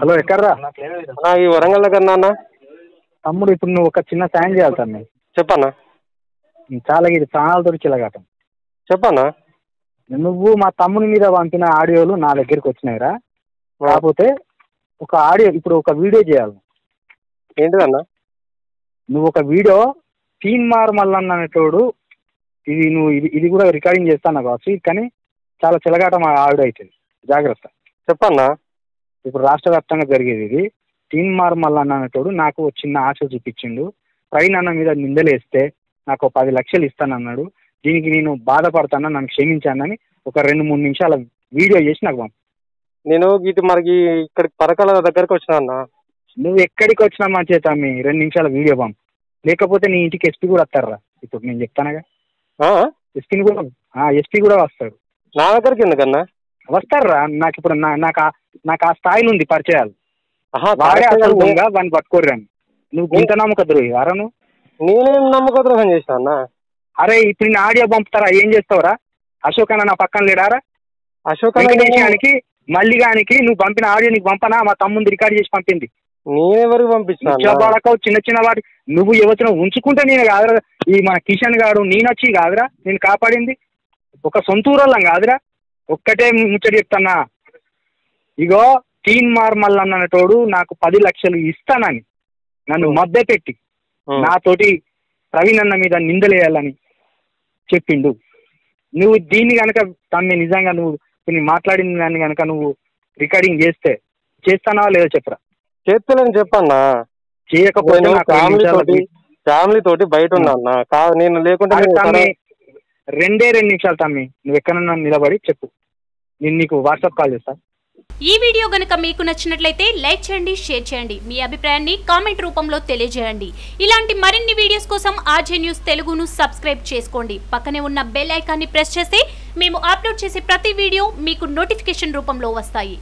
Hello ఎక్కడ్రా? అన్నా ఈ వరంగల్ దగ్గర అన్న? తమ్ముడు ఇప్పుడు నువ్వు ఒక చిన్న సాయం చేయాలి తమ్మి చెప్పన్నా? చాలా ఇది ప్రాణాలతో చిలగాటం. చెప్పన్నా? నువ్వు మా తమ్ముని మీద పంపిన ఆడియోలు నా దగ్గరికి వచ్చినాయిరా. కాకపోతే ఒక ఆడియో ఇప్పుడు ఒక వీడియో చేయాలి. ఏంటిదన్నా? నువ్వు ఒక వీడియో తీన్ మార్ మల్లన్న అనేటోడు ఇది నువ్వు ఇది ఇది కూడా రికార్డింగ్ చేస్తాను కావచ్చు కానీ చాలా చిలగాటం ఆడియో అవుతుంది జాగ్రత్త. చెప్పన్నా? ఇప్పుడు రాష్ట్ర వ్యాప్తంగా జరిగేది ఇది. తీన్ మార్ మల్లన్న అనేటోడు నాకు చిన్న ఆశ చూపించిండు. ప్రవీణ్ అన్న మీద నిందలేస్తే నాకు ఒక పది లక్షలు ఇస్తానన్నాడు. దీనికి నేను బాధపడతాను నన్ను క్షమించానని ఒక రెండు మూడు నిమిషాల వీడియో చేసి నాకు పంపు. నేను ఇటు మనకి ఇక్కడికి పరకాల దగ్గరకు వచ్చినా అన్న? నువ్వు ఎక్కడికి వచ్చినా మంచి తమ్మి రెండు నిమిషాల వీడియో పంపు. లేకపోతే నీ ఇంటికి ఎస్పీ కూడా వస్తారా? ఇప్పుడు నేను చెప్తానగా? ఎస్పీని కూడా ఎస్పీ కూడా వస్తాడు. నా దగ్గరికి ఎందుకన్నా? వస్తారా? నాకు ఇప్పుడు నా- నాకు నాకు ఆ స్థాయిలో ఉంది పరిచయాలు. వాడే అసలు దొంగ వాడిని పట్టుకోర్రాను. నువ్వు ఇంత నమ్మక ద్రోహి నువ్వు నేనేం నమ్మక ద్రోహం చేసిన అన్న? అరే ఇప్పుడు నేను ఆడియో పంపుతారా? ఏం చేస్తావురా? అశోక్ అన్న నా పక్కన లేడారా? అశోక్ అన్న వెంకటేశానికి మల్లిగానికి నువ్వు పంపిన ఆడియో నీకు పంపనా? మా తమ్ముంది రికార్డ్ చేసి పంపింది. నేనెవరికి పంపించిన చిన్న చిన్న వాటి నువ్వు యువతను ఉంచుకుంటే నేను కాదురా. ఈ మన కిషన్ గారు నేనొచ్చి కాదురా? నేను కాపాడింది. ఒక సొంతూరోళ్ళం కాదురా? ఒక్కటే ముచ్చట చెప్తానా ఇగో తీన్ మార్మల్ అన్నటోడు నాకు పది లక్షలు ఇస్తానని. నన్ను మధ్య పెట్టి. నాతోటి ప్రవీణ్ అన్న మీద నిందలేయాలని చెప్పిండు. నువ్వు దీన్ని కనుక తమ్మి నిజంగా నువ్వు కొన్ని మాట్లాడిన దాన్ని కనుక నువ్వు రికార్డింగ్ చేస్తే చేస్తానా లేదో చెప్పరా? చేస్తలేని చెప్పన్నా. చేయకపోతే ఫ్యామిలీ తోటి బయట ఉన్నా అన్న. కాదు నేను లేకుంటే రెండే రెండు నిమిషాలు తమ్మి. నువ్వు ఎక్కడన్నా నిలబడి చెప్పు. నేను నీకు వాట్సాప్ కాల్ చేస్తా. ఈ వీడియో గనుక మీకు నచ్చినట్లయితే లైక్ చేయండి షేర్ చేయండి. మీ అభిప్రాయాన్ని కామెంట్ రూపంలో తెలియజేయండి. ఇలాంటి మరిన్ని వీడియోస్ కోసం ఆర్జే న్యూస్ తెలుగును సబ్స్క్రైబ్ చేసుకోండి. పక్కనే ఉన్న బెల్ ఐకాన్ని ప్రెస్ చేస్తే మేము అప్లోడ్ చేసే ప్రతి వీడియో మీకు నోటిఫికేషన్ రూపంలో వస్తాయి.